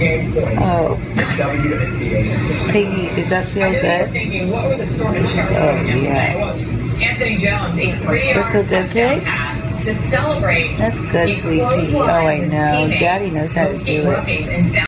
Oh, Piggy, is that still good? what were the Oh, yeah. Anthony Jones, a three-yard With good touchdown to celebrate. That's good, sweetie. Oh, I know. Daddy knows how to do it.